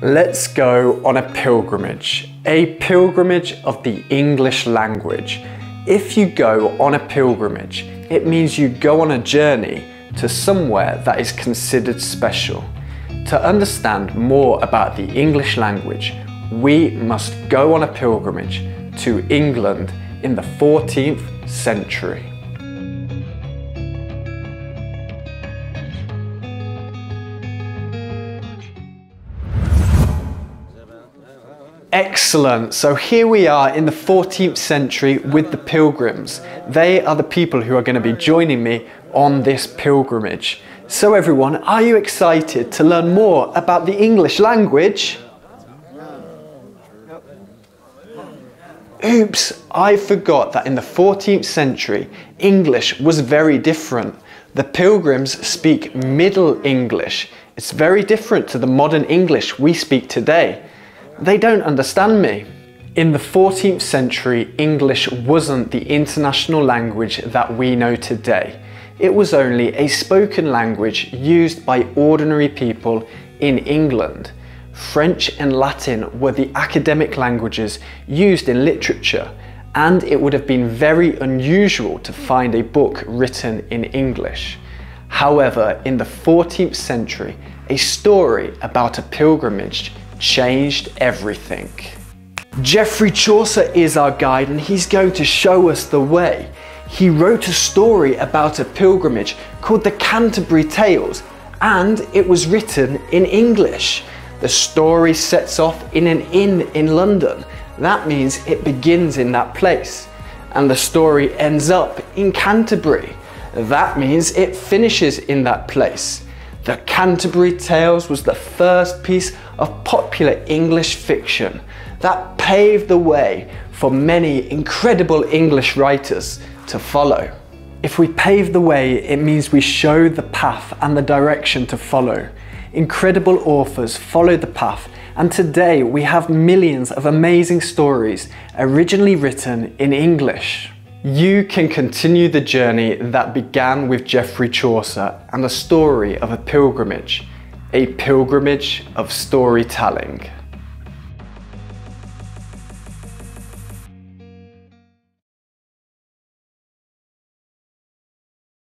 Let's go on a pilgrimage, a pilgrimage of the English language. If you go on a pilgrimage, it means you go on a journey to somewhere that is considered special. To understand more about the English language, we must go on a pilgrimage to England in the 14th century. Excellent. So here we are in the 14th century with the pilgrims. They are the people who are going to be joining me on this pilgrimage. So everyone, are you excited to learn more about the English language? Oops, I forgot that in the 14th century, English was very different. The pilgrims speak Middle English. It's very different to the modern English we speak today. They don't understand me. In the 14th century, English wasn't the international language that we know today. It was only a spoken language used by ordinary people in England. French and Latin were the academic languages used in literature, and it would have been very unusual to find a book written in English. However, in the 14th century, a story about a pilgrimage changed everything. Geoffrey Chaucer is our guide and he's going to show us the way. He wrote a story about a pilgrimage called the Canterbury Tales and it was written in English. The story sets off in an inn in London. That means it begins in that place. And the story ends up in Canterbury. That means it finishes in that place. The Canterbury Tales was the first piece of popular English fiction that paved the way for many incredible English writers to follow. If we pave the way, it means we show the path and the direction to follow. Incredible authors followed the path and today we have millions of amazing stories originally written in English. You can continue the journey that began with Geoffrey Chaucer and the story of a pilgrimage, a pilgrimage of storytelling.